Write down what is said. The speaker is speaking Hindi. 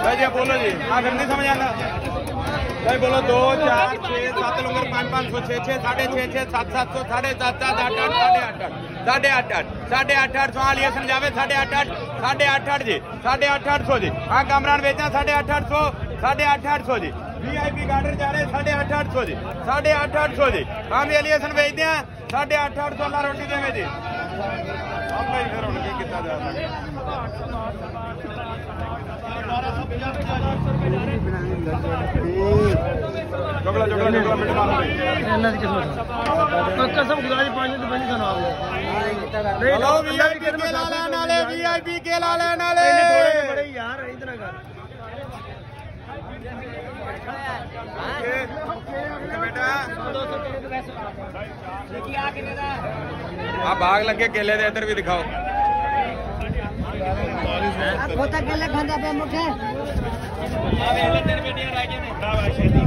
भाई जी बोलो जी। हाँ फिर नहीं समझ आना। भाई, बोलो, दो, चार छः सात लंगर, पाँच पाँच सौ छः छः साढ़े छः छः सात सात सौ, साढ़े सात सात, आठ आठ, साढ़े आठ आठ। साढ़े आठ आठ। साढ़े आठ आठ सौ आलिया समझावे। साढ़े आठ आठ, साढ़े आठ आठ जी। साढ़े आठ आठ सौ जी। हाँ कामरान बेचा, साढ़े आठ आठ सौ। साढ़े आठ आठ सौ जी। वी आई पी गार्डन जा रहे साढ़े आठ आठ सौ जी साढ़े आठ आठ सौ जी हाँ भी एलिएशन बेचते हैं साढ़े आठ आठ सौ ला रोटी देवे जी अब भाई फिर उनकी कितना जा सकता चोकला चोकला चोकला मिट मारो भाई अल्लाह की किस्मत कसम खुदा की पानी तो बनी खाना आप भाग लगे केले दे इधर भी दिखाओ। केले खाना पे भाई कमी